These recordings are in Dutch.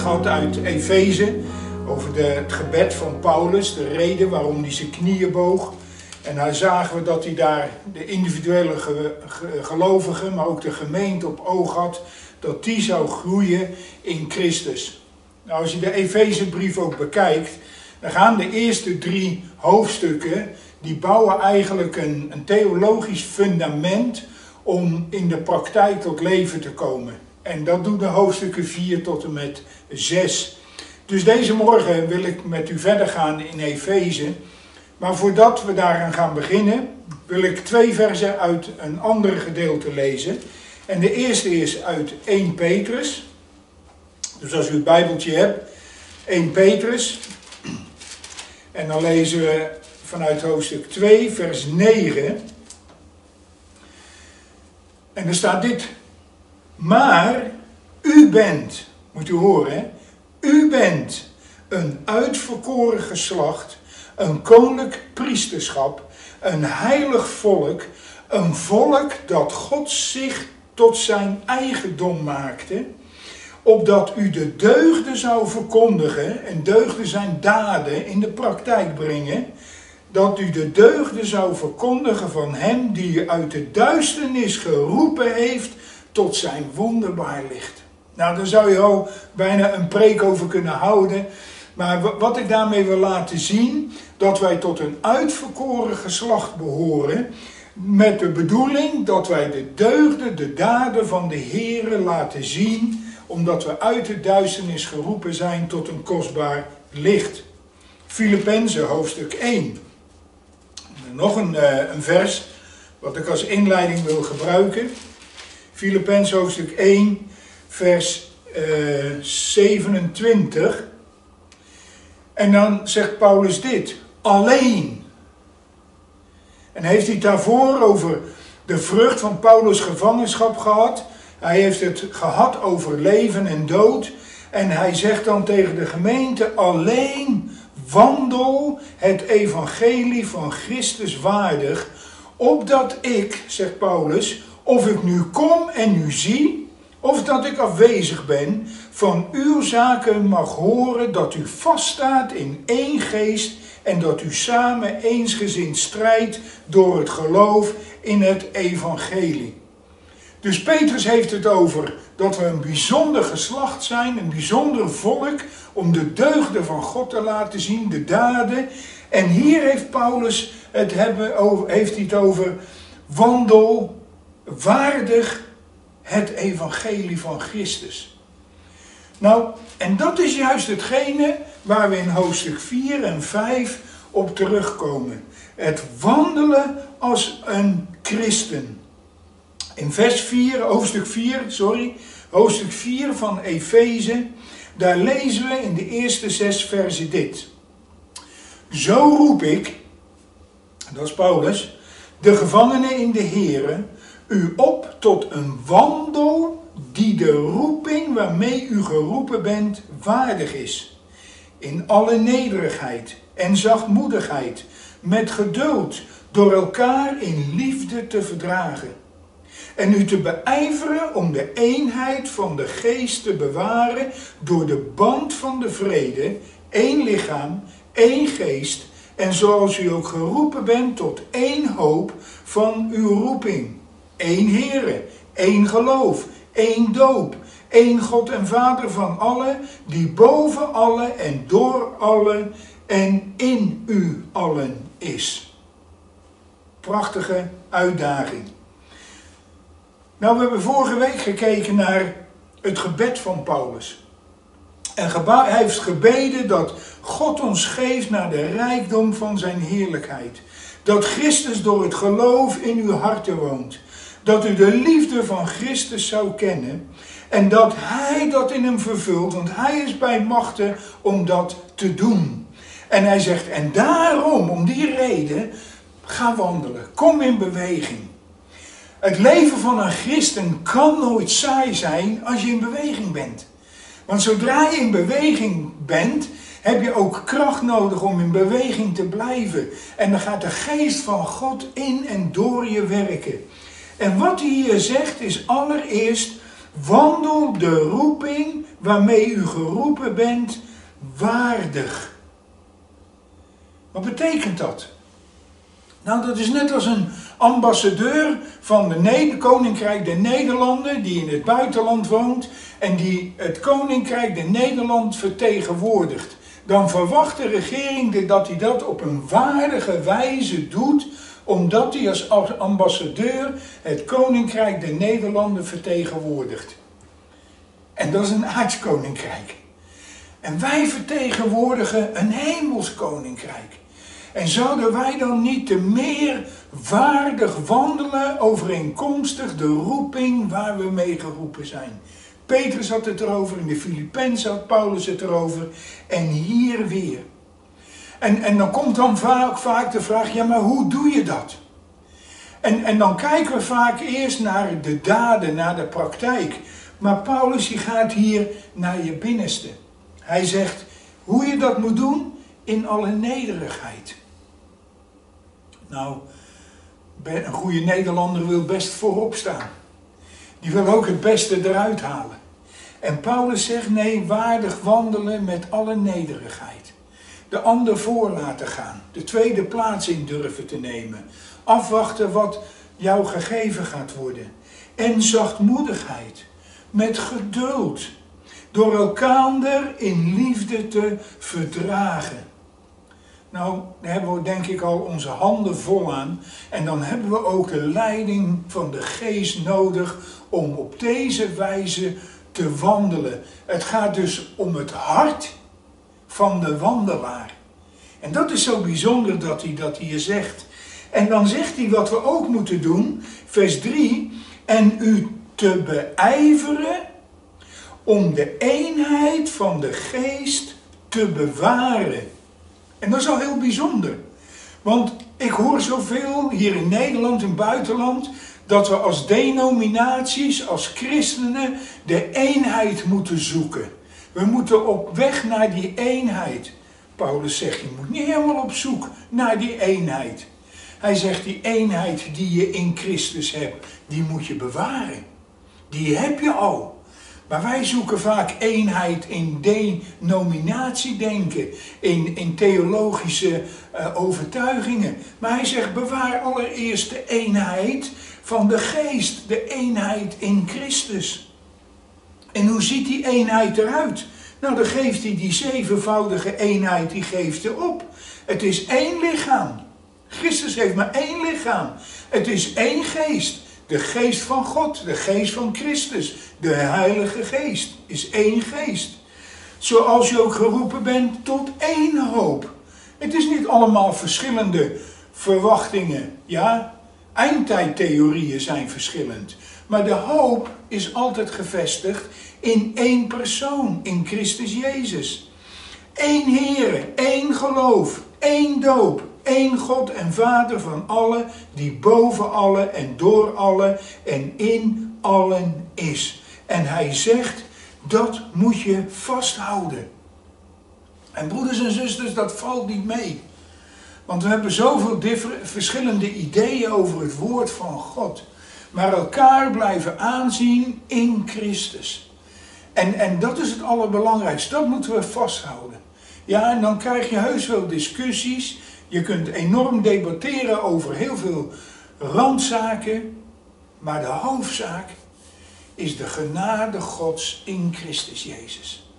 gehad uit Efeze. Over de, het gebed van Paulus. De reden waarom hij zijn knieën boog. En daar zagen we dat hij daar de individuele gelovigen, maar ook de gemeente op oog had. Dat die zou groeien in Christus. Nou, als je de Efezebrief ook bekijkt, dan gaan de eerste drie hoofdstukken, die bouwen eigenlijk een, een theologisch fundament om in de praktijk tot leven te komen. En dat doen de hoofdstukken 4 tot en met 6. Dus deze morgen wil ik met u verder gaan in Efeze. Maar voordat we daaraan gaan beginnen, wil ik twee versen uit een ander gedeelte lezen. En de eerste is uit 1 Petrus. Dus als u het Bijbeltje hebt, 1 Petrus. En dan lezen we vanuit hoofdstuk 2, vers 9. En er staat dit. Maar u bent, moet u horen, u bent een uitverkoren geslacht, een koninklijk priesterschap, een heilig volk, een volk dat God zich tot zijn eigendom maakte, opdat u de deugden zou verkondigen, en deugden zijn daden in de praktijk brengen, dat u de deugden zou verkondigen van hem die u uit de duisternis geroepen heeft tot zijn wonderbaar licht. Nou, daar zou je al bijna een preek over kunnen houden. Maar wat ik daarmee wil laten zien, dat wij tot een uitverkoren geslacht behoren. Met de bedoeling dat wij de deugden, de daden van de Here laten zien. Omdat we uit de duisternis geroepen zijn tot een kostbaar licht. Filippenzen hoofdstuk 1. Nog een, uh, een vers wat ik als inleiding wil gebruiken. Filippenzen hoofdstuk 1 vers uh, eh, 27. En dan zegt Paulus dit: alleen. En heeft hij daarvoor over de vrucht van Paulus' gevangenschap gehad. Hij heeft het gehad over leven en dood. En hij zegt dan tegen de gemeente: alleen wandel het evangelie van Christus waardig, opdat ik, zegt Paulus, of ik nu kom en u zie, of dat ik afwezig ben, van uw zaken mag horen dat u vaststaat in één geest en dat u samen eensgezind strijdt door het geloof in het evangelie. Dus Petrus heeft het over dat we een bijzonder geslacht zijn, een bijzonder volk, om de deugden van God te laten zien, de daden. En hier heeft Paulus het, hebben heeft hij het over wandel waardig het evangelie van Christus. Nou, en dat is juist hetgene waar we in hoofdstuk 4 en 5 op terugkomen. Het wandelen als een christen. In vers 4, hoofdstuk 4, sorry, hoofdstuk 4 van Efeze, daar lezen we in de eerste zes versen dit. Zo roep ik, dat is Paulus, de gevangenen in de Here, u op tot een wandel die de roeping waarmee u geroepen bent waardig is. In alle nederigheid en zachtmoedigheid, met geduld, door elkaar in liefde te verdragen. En u te beijveren om de eenheid van de geest te bewaren door de band van de vrede, één lichaam, één geest, en zoals u ook geroepen bent tot één hoop van uw roeping. Eén Heere, één geloof, één doop, één God en Vader van allen, die boven alle en door allen en in u allen is. Prachtige uitdaging. Nou, we hebben vorige week gekeken naar het gebed van Paulus. En hij heeft gebeden dat God ons geeft naar de rijkdom van zijn heerlijkheid. Dat Christus door het geloof in uw harten woont dat u de liefde van Christus zou kennen en dat Hij dat in hem vervult, want Hij is bij machten om dat te doen. En hij zegt, en daarom, om die reden, ga wandelen, kom in beweging. Het leven van een christen kan nooit saai zijn als je in beweging bent. Want zodra je in beweging bent, heb je ook kracht nodig om in beweging te blijven. En dan gaat de geest van God in en door je werken. En wat hij hier zegt is allereerst, wandel de roeping waarmee u geroepen bent waardig. Wat betekent dat? Nou, dat is net als een ambassadeur van de Koninkrijk der Nederlanden, die in het buitenland woont en die het Koninkrijk der Nederland vertegenwoordigt. Dan verwacht de regering dat hij dat op een waardige wijze doet, omdat hij als ambassadeur het Koninkrijk der Nederlanden vertegenwoordigt. En dat is een aardskoninkrijk. En wij vertegenwoordigen een hemels koninkrijk. En zouden wij dan niet te meer waardig wandelen overeenkomstig de roeping waar we mee geroepen zijn? Petrus had het erover, in de Filippenzen had Paulus het erover en hier weer. En, en dan komt dan vaak, vaak de vraag, ja maar hoe doe je dat? En, en dan kijken we vaak eerst naar de daden, naar de praktijk. Maar Paulus die gaat hier naar je binnenste. Hij zegt hoe je dat moet doen in alle nederigheid. Nou, een goede Nederlander wil best voorop staan. Die wil ook het beste eruit halen. En Paulus zegt nee, waardig wandelen met alle nederigheid. De ander voor laten gaan. De tweede plaats in durven te nemen. Afwachten wat jou gegeven gaat worden. En zachtmoedigheid. Met geduld. Door elkaar in liefde te verdragen. Nou, daar hebben we denk ik al onze handen vol aan. En dan hebben we ook de leiding van de geest nodig om op deze wijze te wandelen. Het gaat dus om het hart van de wandelaar. En dat is zo bijzonder dat hij dat hier zegt. En dan zegt hij wat we ook moeten doen, vers 3, en u te beijveren om de eenheid van de geest te bewaren. En dat is al heel bijzonder. Want ik hoor zoveel hier in Nederland, het buitenland, dat we als denominaties, als christenen, de eenheid moeten zoeken. We moeten op weg naar die eenheid. Paulus zegt, je moet niet helemaal op zoek naar die eenheid. Hij zegt, die eenheid die je in Christus hebt, die moet je bewaren. Die heb je al. Maar wij zoeken vaak eenheid in denominatiedenken, in, in theologische uh, overtuigingen. Maar hij zegt, bewaar allereerst de eenheid van de geest, de eenheid in Christus. En hoe ziet die eenheid eruit? Nou, dan geeft hij die zevenvoudige eenheid, die geeft hij op. Het is één lichaam. Christus heeft maar één lichaam. Het is één geest. De geest van God, de geest van Christus, de Heilige Geest is één geest. Zoals je ook geroepen bent tot één hoop. Het is niet allemaal verschillende verwachtingen. Ja, eindtijdtheorieën zijn verschillend. Maar de hoop is altijd gevestigd in één persoon, in Christus Jezus. Eén Heer, één geloof, één doop, één God en Vader van allen, die boven alle en door alle en in allen is. En hij zegt, dat moet je vasthouden. En broeders en zusters, dat valt niet mee. Want we hebben zoveel verschillende ideeën over het woord van God. Maar elkaar blijven aanzien in Christus. En, en dat is het allerbelangrijkste. Dat moeten we vasthouden. Ja, en dan krijg je heus wel discussies. Je kunt enorm debatteren over heel veel randzaken. Maar de hoofdzaak is de genade Gods in Christus Jezus.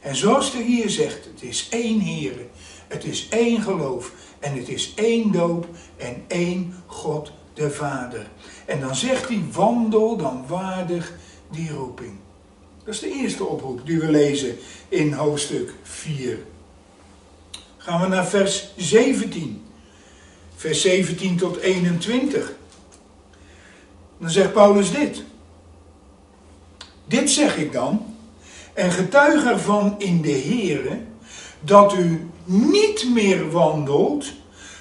En zoals de hier zegt, het is één Heer, het is één geloof en het is één doop en één God de Vader. En dan zegt hij, wandel dan waardig die roeping. Dat is de eerste oproep die we lezen in hoofdstuk 4. Gaan we naar vers 17. Vers 17 tot 21. Dan zegt Paulus dit. Dit zeg ik dan, en getuig ervan in de Heere, dat u niet meer wandelt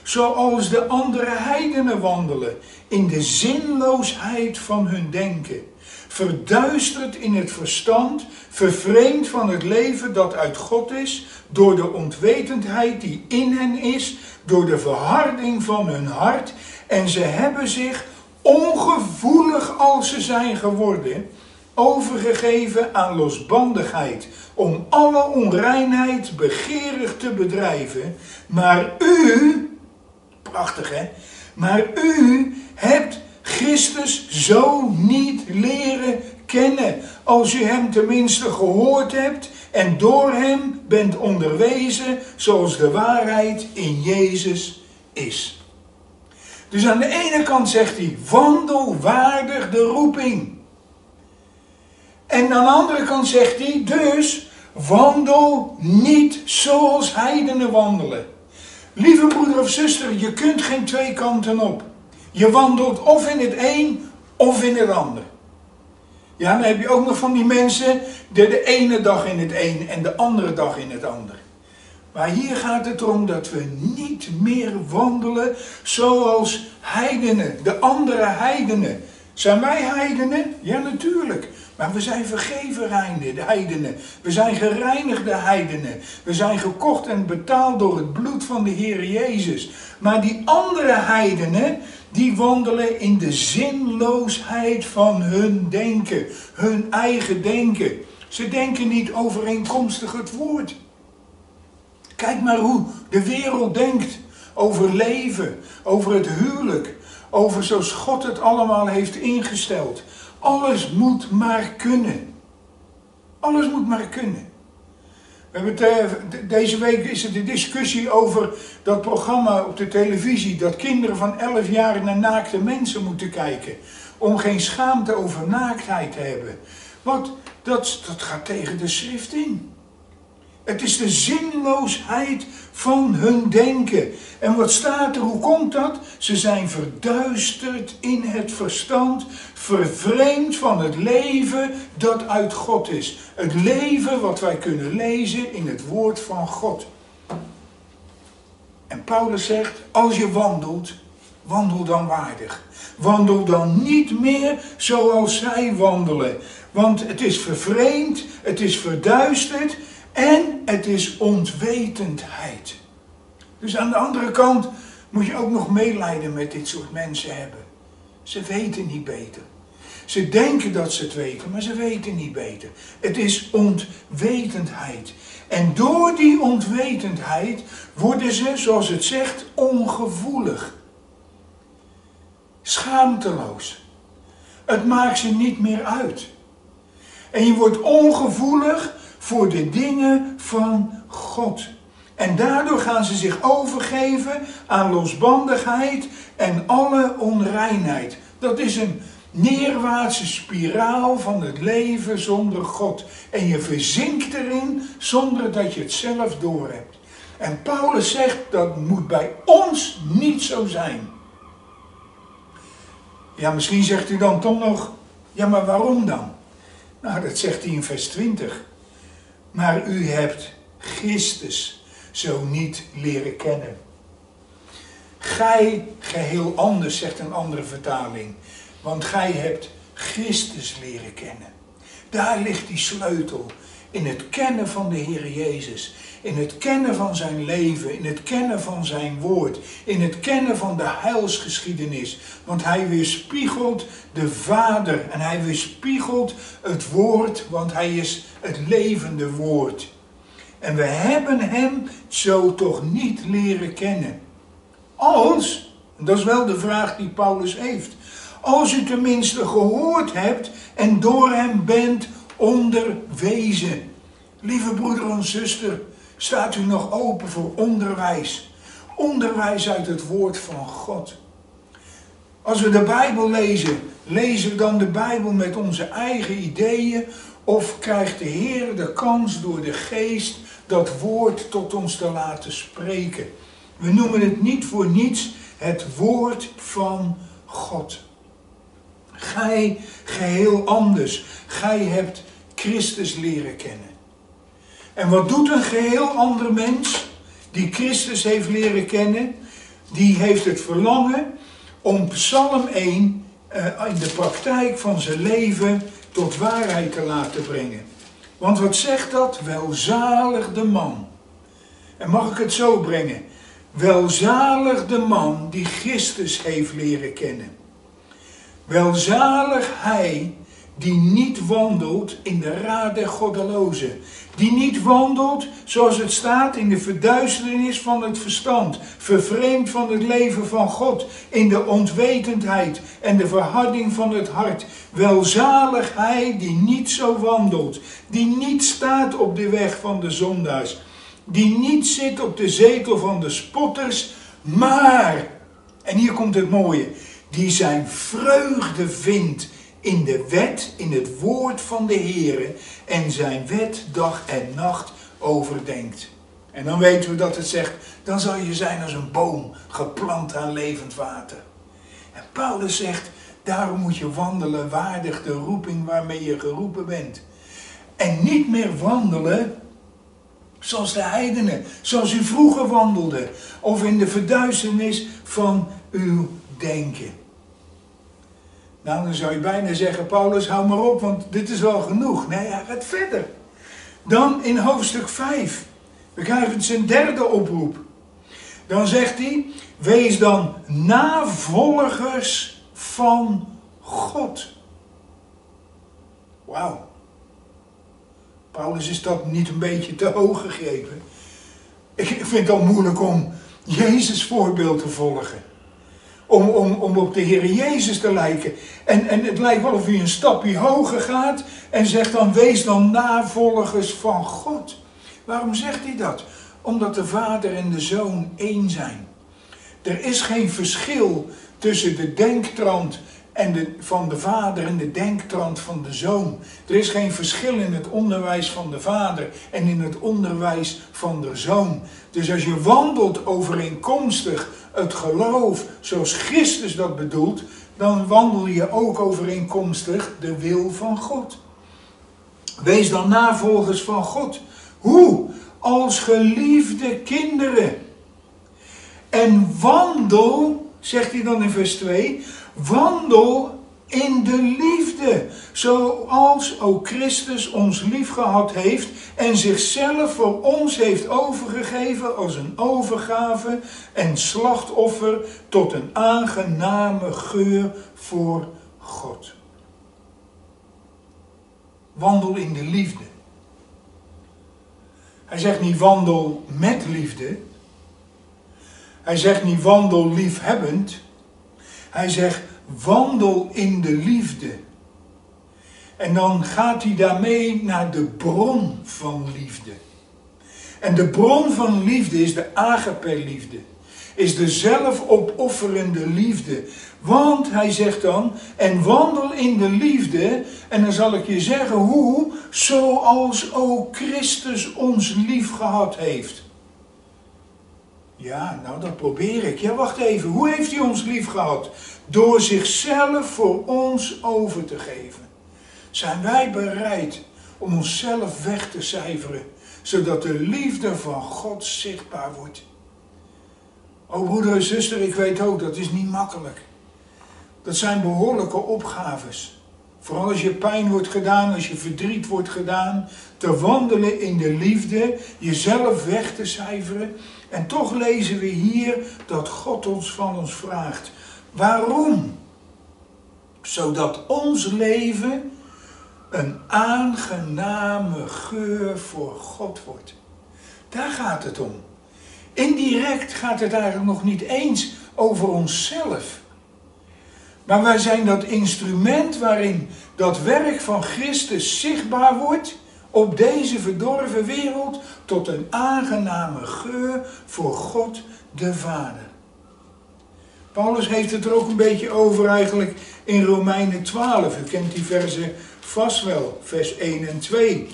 zoals de andere heidenen wandelen, in de zinloosheid van hun denken, verduisterd in het verstand, vervreemd van het leven dat uit God is, door de onwetendheid die in hen is, door de verharding van hun hart, en ze hebben zich ongevoelig als ze zijn geworden, overgegeven aan losbandigheid, om alle onreinheid begeerig te bedrijven. Maar u, hè, maar u hebt Christus zo niet leren kennen, als u hem tenminste gehoord hebt en door hem bent onderwezen zoals de waarheid in Jezus is. Dus aan de ene kant zegt hij, wandel waardig de roeping. En aan de andere kant zegt hij, dus wandel niet zoals heidenen wandelen. Lieve broeder of zuster, je kunt geen twee kanten op. Je wandelt of in het een of in het ander. Ja, dan heb je ook nog van die mensen die de ene dag in het een en de andere dag in het ander. Maar hier gaat het erom dat we niet meer wandelen zoals heidenen, de andere heidenen. Zijn wij heidenen? Ja, natuurlijk. Maar we zijn vergeven heidenen. We zijn gereinigde heidenen. We zijn gekocht en betaald door het bloed van de Heer Jezus. Maar die andere heidenen, die wandelen in de zinloosheid van hun denken. Hun eigen denken. Ze denken niet overeenkomstig het woord. Kijk maar hoe de wereld denkt over leven, over het huwelijk, over zoals God het allemaal heeft ingesteld. Alles moet maar kunnen. Alles moet maar kunnen. We hebben eh, deze week is er de discussie over dat programma op de televisie dat kinderen van 11 jaar naar naakte mensen moeten kijken. Om geen schaamte over naaktheid te hebben. Wat, dat, dat gaat tegen de schrift in. Het is de zinloosheid van hun denken. En wat staat er? Hoe komt dat? Ze zijn verduisterd in het verstand, vervreemd van het leven dat uit God is. Het leven wat wij kunnen lezen in het woord van God. En Paulus zegt, als je wandelt, wandel dan waardig. Wandel dan niet meer zoals zij wandelen. Want het is vervreemd, het is verduisterd en het is ontwetendheid. Dus aan de andere kant moet je ook nog medelijden met dit soort mensen hebben. Ze weten niet beter. Ze denken dat ze het weten, maar ze weten niet beter. Het is ontwetendheid. En door die ontwetendheid worden ze, zoals het zegt, ongevoelig. Schaamteloos. Het maakt ze niet meer uit. En je wordt ongevoelig voor de dingen van God. En daardoor gaan ze zich overgeven aan losbandigheid en alle onreinheid. Dat is een neerwaartse spiraal van het leven zonder God. En je verzinkt erin zonder dat je het zelf doorhebt. En Paulus zegt dat moet bij ons niet zo zijn. Ja, misschien zegt u dan toch nog, ja maar waarom dan? Nou, dat zegt hij in vers 20. Maar u hebt Christus zo niet leren kennen. Gij geheel anders, zegt een andere vertaling. Want gij hebt Christus leren kennen. Daar ligt die sleutel. In het kennen van de Heer Jezus. In het kennen van zijn leven. In het kennen van zijn woord. In het kennen van de heilsgeschiedenis. Want hij weerspiegelt de Vader. En hij weerspiegelt het woord. Want hij is het levende woord. En we hebben hem zo toch niet leren kennen. Als, dat is wel de vraag die Paulus heeft, als u tenminste gehoord hebt en door hem bent onderwezen. Lieve broeder en zuster, staat u nog open voor onderwijs. Onderwijs uit het woord van God. Als we de Bijbel lezen, lezen we dan de Bijbel met onze eigen ideeën of krijgt de Heer de kans door de geest dat woord tot ons te laten spreken? We noemen het niet voor niets het woord van God. Gij geheel anders. Gij hebt Christus leren kennen. En wat doet een geheel ander mens die Christus heeft leren kennen? Die heeft het verlangen om Psalm 1 uh, eh, in de praktijk van zijn leven tot waarheid te laten brengen. Want wat zegt dat? Welzalig de man. En mag ik het zo brengen? Welzalig de man die Christus heeft leren kennen. Welzalig hij die niet wandelt in de raad der goddelozen. Die niet wandelt zoals het staat in de verduisternis van het verstand, vervreemd van het leven van God, in de ontwetendheid en de verharding van het hart. Welzalig hij die niet zo wandelt, die niet staat op de weg van de zondaars, die niet zit op de zetel van de spotters, maar, en hier komt het mooie, die zijn vreugde vindt in de wet, in het woord van de Heere en zijn wet dag en nacht overdenkt. En dan weten we dat het zegt, dan zal je zijn als een boom geplant aan levend water. En Paulus zegt, daarom moet je wandelen waardig de roeping waarmee je geroepen bent. En niet meer wandelen zoals de heidenen, zoals u vroeger wandelde, of in de verduisternis van uw denken. Nou, dan zou je bijna zeggen, Paulus, hou maar op, want dit is wel genoeg. Nee, hij gaat verder. Dan in hoofdstuk 5. We krijgen zijn derde oproep. Dan zegt hij, wees dan navolgers van God. Wauw. Paulus, is dat niet een beetje te hoog gegrepen? Ik vind het al moeilijk om Jezus voorbeeld te volgen om, om, om op de Heer Jezus te lijken. En, en het lijkt wel of u een stapje hoger gaat en zegt dan, wees dan navolgers van God. Waarom zegt hij dat? Omdat de Vader en de Zoon één zijn. Er is geen verschil tussen de denktrand en de, van de vader en de denktrand van de zoon. Er is geen verschil in het onderwijs van de vader en in het onderwijs van de zoon. Dus als je wandelt overeenkomstig het geloof zoals Christus dat bedoelt, dan wandel je ook overeenkomstig de wil van God. Wees dan navolgers van God. Hoe? Als geliefde kinderen. En wandel, zegt hij dan in vers 2, Wandel in de liefde, zoals ook Christus ons liefgehad heeft en zichzelf voor ons heeft overgegeven als een overgave en slachtoffer tot een aangename geur voor God. Wandel in de liefde. Hij zegt niet wandel met liefde. Hij zegt niet wandel liefhebbend. Hij zegt, wandel in de liefde. En dan gaat hij daarmee naar de bron van liefde. En de bron van liefde is de agape-liefde. Is de zelfopofferende liefde. Want hij zegt dan, en wandel in de liefde, en dan zal ik je zeggen hoe, zoals ook Christus ons lief gehad heeft. Ja, nou dat probeer ik. Ja, wacht even. Hoe heeft hij ons lief gehad? Door zichzelf voor ons over te geven. Zijn wij bereid om onszelf weg te cijferen, zodat de liefde van God zichtbaar wordt? O broeder en zuster, ik weet ook, dat is niet makkelijk. Dat zijn behoorlijke opgaves. Vooral als je pijn wordt gedaan, als je verdriet wordt gedaan, te wandelen in de liefde, jezelf weg te cijferen. En toch lezen we hier dat God ons van ons vraagt. Waarom? Zodat ons leven een aangename geur voor God wordt. Daar gaat het om. Indirect gaat het eigenlijk nog niet eens over onszelf. Maar wij zijn dat instrument waarin dat werk van Christus zichtbaar wordt op deze verdorven wereld tot een aangename geur voor God de Vader. Paulus heeft het er ook een beetje over eigenlijk in Romeinen 12. U kent die versen vast wel, vers 1 en 2.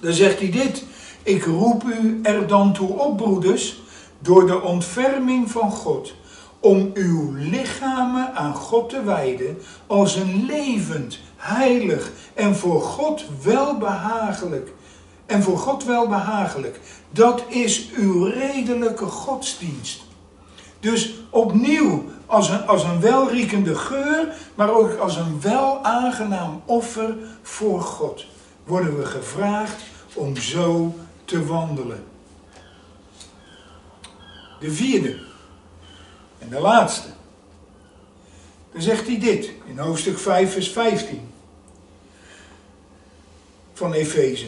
Dan zegt hij dit. Ik roep u er dan toe op, broeders, door de ontferming van God, om uw lichamen aan God te wijden als een levend, heilig en voor God welbehagelijk. En voor God welbehagelijk. Dat is uw redelijke godsdienst. Dus opnieuw als een, als een welriekende geur, maar ook als een wel aangenaam offer voor God. Worden we gevraagd om zo te wandelen. De vierde en de laatste. Dan zegt hij dit in hoofdstuk 5, vers 15. van Efeze.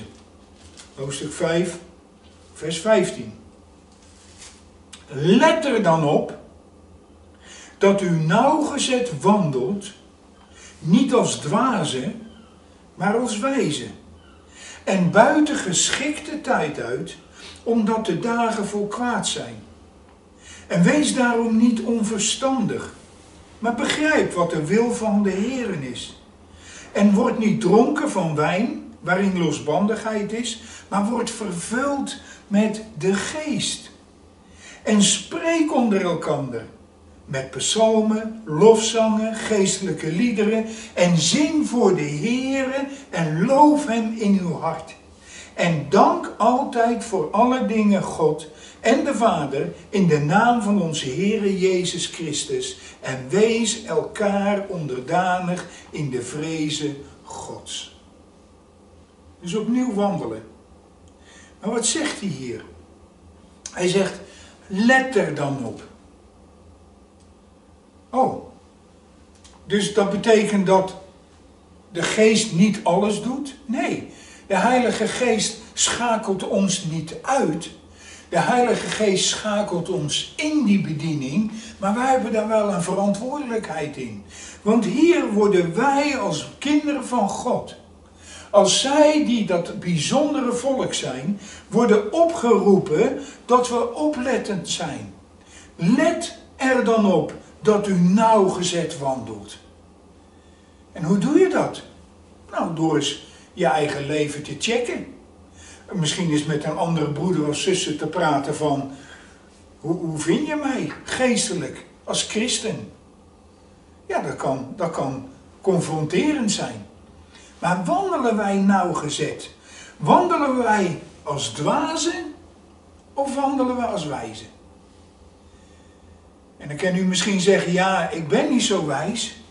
Hoofdstuk 5, vers 15. Let er dan op dat u nauwgezet wandelt, niet als dwazen, maar als wijzen. En buiten geschikte tijd uit, omdat de dagen vol kwaad zijn. En wees daarom niet onverstandig, maar begrijp wat de wil van de Heeren is. En word niet dronken van wijn, waarin losbandigheid is, maar word vervuld met de geest. En spreek onder elkander met psalmen, lofzangen, geestelijke liederen en zing voor de Heere en loof Hem in uw hart. En dank altijd voor alle dingen God en de Vader in de naam van onze Heere Jezus Christus en wees elkaar onderdanig in de vrezen Gods. Dus opnieuw wandelen. Maar wat zegt hij hier? Hij zegt, let er dan op. Oh, dus dat betekent dat de geest niet alles doet? Nee, de Heilige Geest schakelt ons niet uit. De Heilige Geest schakelt ons in die bediening, maar wij hebben daar wel een verantwoordelijkheid in. Want hier worden wij als kinderen van God, als zij die dat bijzondere volk zijn, worden opgeroepen dat we oplettend zijn. Let er dan op dat u nauwgezet wandelt. En hoe doe je dat? Nou, door eens je eigen leven te checken. Misschien eens met een andere broeder of zuster te praten van... Hoe, hoe vind je mij geestelijk als christen? Ja, dat kan, dat kan confronterend zijn. Maar wandelen wij nauwgezet? Wandelen wij als dwazen of wandelen we als wijzen? En dan kan u misschien zeggen, ja, ik ben niet zo wijs.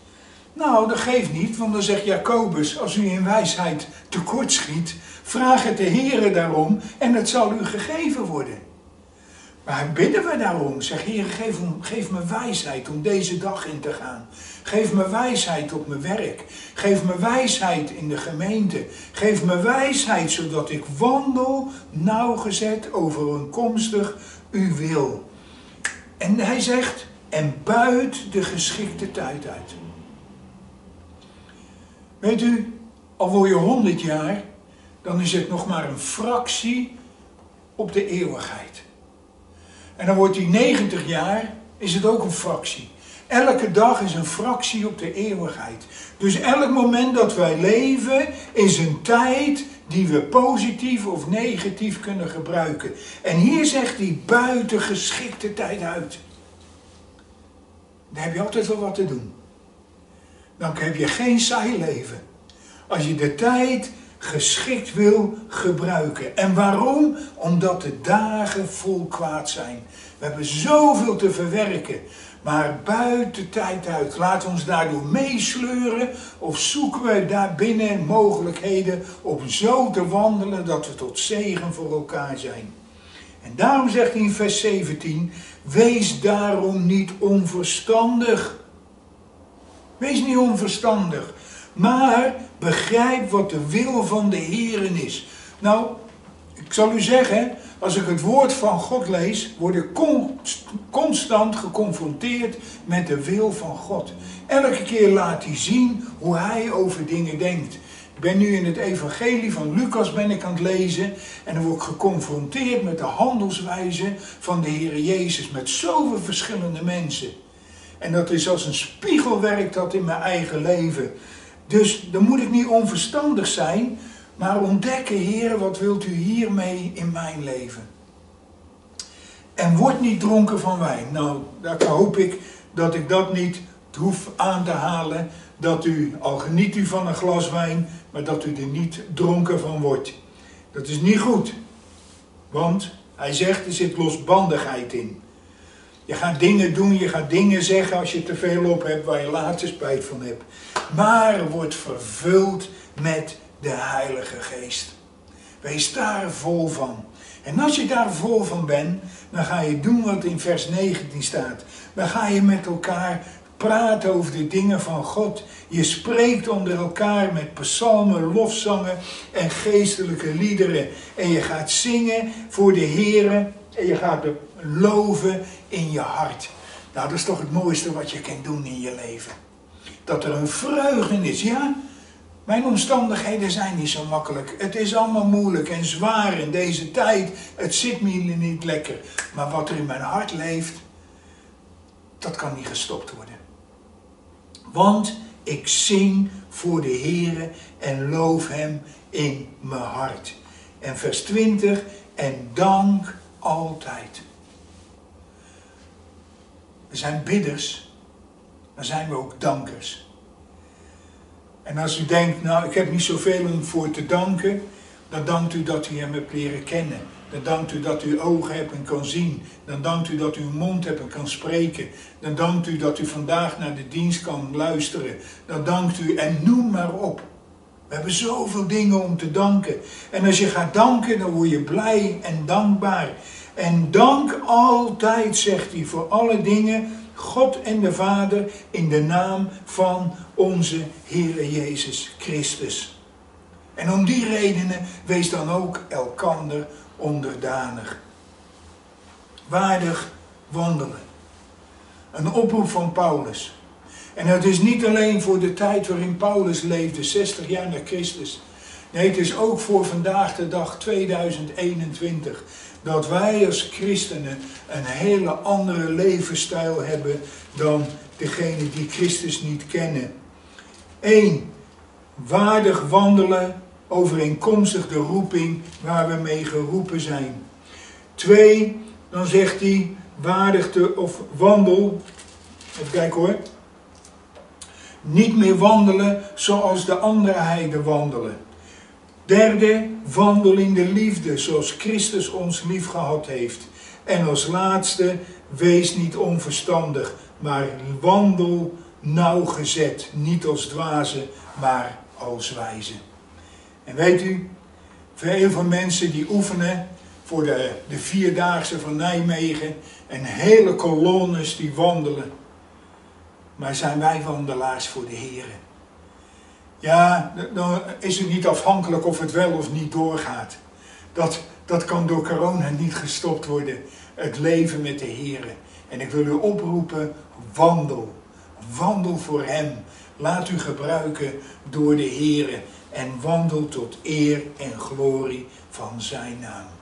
Nou, dat geeft niet, want dan zegt Jacobus, als u in wijsheid tekortschiet, vraag het de Heere daarom en het zal u gegeven worden. Maar bidden we daarom, zeg Heer, geef, geef me wijsheid om deze dag in te gaan. Geef me wijsheid op mijn werk. Geef me wijsheid in de gemeente. Geef me wijsheid zodat ik wandel nauwgezet overeenkomstig uw wil. En hij zegt, en buit de geschikte tijd uit. Weet u, al word je honderd jaar, dan is het nog maar een fractie op de eeuwigheid. En dan wordt hij 90 jaar, is het ook een fractie. Elke dag is een fractie op de eeuwigheid. Dus elk moment dat wij leven is een tijd die we positief of negatief kunnen gebruiken. En hier zegt hij buiten geschikte tijd uit. Dan heb je altijd wel wat te doen. Dan heb je geen saai leven. Als je de tijd geschikt wil gebruiken. En waarom? Omdat de dagen vol kwaad zijn. We hebben zoveel te verwerken. Maar buiten tijd uit, laat ons daardoor meesleuren of zoeken we daar binnen mogelijkheden om zo te wandelen dat we tot zegen voor elkaar zijn. En daarom zegt hij in vers 17, wees daarom niet onverstandig. Wees niet onverstandig, maar begrijp wat de wil van de Heeren is. Nou, ik zal u zeggen, als ik het woord van God lees, word ik constant geconfronteerd met de wil van God. Elke keer laat hij zien hoe hij over dingen denkt. Ik ben nu in het evangelie van Lucas ben ik aan het lezen en dan word ik geconfronteerd met de handelswijze van de Heer Jezus met zoveel verschillende mensen. En dat is als een spiegelwerk dat in mijn eigen leven. Dus dan moet ik niet onverstandig zijn, maar ontdekken, Heer, wat wilt u hiermee in mijn leven? En word niet dronken van wijn. Nou, daar hoop ik dat ik dat niet hoef aan te halen. Dat u, al geniet u van een glas wijn, maar dat u er niet dronken van wordt. Dat is niet goed. Want hij zegt, er zit losbandigheid in. Je gaat dingen doen, je gaat dingen zeggen als je te veel op hebt waar je later spijt van hebt. Maar wordt vervuld met de Heilige Geest. Wees daar vol van. En als je daar vol van bent, dan ga je doen wat in vers 19 staat. Dan ga je met elkaar praat over de dingen van God. Je spreekt onder elkaar met psalmen, lofzangen en geestelijke liederen. En je gaat zingen voor de Heer en je gaat loven in je hart. Nou, dat is toch het mooiste wat je kan doen in je leven. Dat er een vreugde is, ja? Mijn omstandigheden zijn niet zo makkelijk. Het is allemaal moeilijk en zwaar in deze tijd. Het zit me niet lekker. Maar wat er in mijn hart leeft, dat kan niet gestopt worden. Want ik zing voor de Heer en loof Hem in mijn hart. En vers 20, en dank altijd. We zijn bidders, maar zijn we ook dankers. En als u denkt, nou ik heb niet zoveel om voor te danken, dan dankt u dat u hem hebt leren kennen. Dan dankt u dat u ogen hebt en kan zien. Dan dankt u dat u een mond hebt en kan spreken. Dan dankt u dat u vandaag naar de dienst kan luisteren. Dan dankt u en noem maar op. We hebben zoveel dingen om te danken. En als je gaat danken, dan word je blij en dankbaar. En dank altijd, zegt hij, voor alle dingen God en de Vader in de naam van onze Heer Jezus Christus. En om die redenen wees dan ook elkander onderdanig. Waardig wandelen. Een oproep van Paulus. En het is niet alleen voor de tijd waarin Paulus leefde, 60 jaar na Christus. Nee, het is ook voor vandaag de dag 2021 dat wij als christenen een hele andere levensstijl hebben dan degene die Christus niet kennen. 1. Waardig wandelen overeenkomstig de roeping waar we mee geroepen zijn. 2. Dan zegt hij waardig te, of wandel, even kijken hoor. Niet meer wandelen zoals de andere heiden wandelen. Derde, wandel in de liefde zoals Christus ons lief gehad heeft. En als laatste, wees niet onverstandig, maar wandel nauwgezet, niet als dwaze, maar als wijze. En weet u, veel van mensen die oefenen voor de, de Vierdaagse van Nijmegen en hele kolonnes die wandelen. Maar zijn wij wandelaars voor de Heren? Ja, dan is het niet afhankelijk of het wel of niet doorgaat. Dat, dat kan door corona niet gestopt worden. Het leven met de Heer. En ik wil u oproepen, wandel. Wandel voor Hem. Laat u gebruiken door de Heer. En wandel tot eer en glorie van Zijn naam.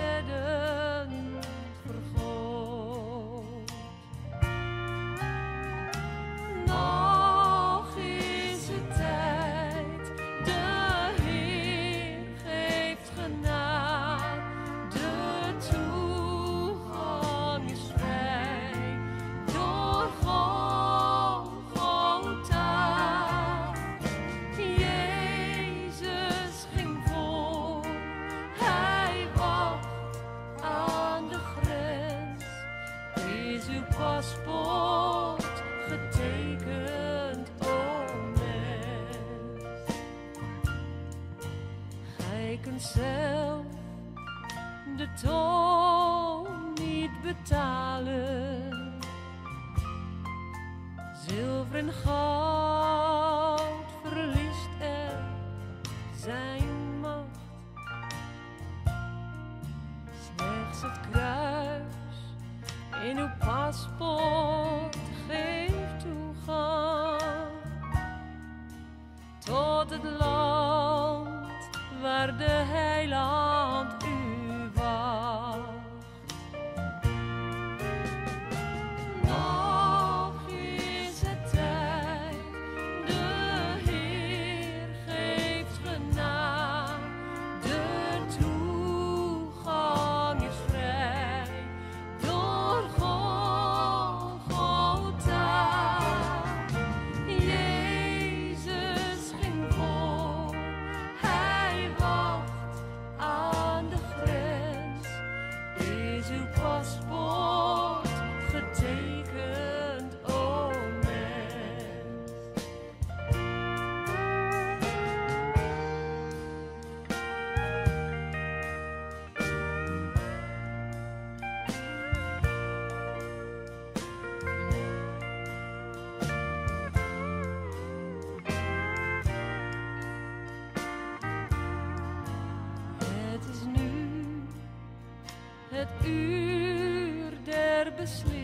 In uw paspoort geeft toegang tot het land. the sleep.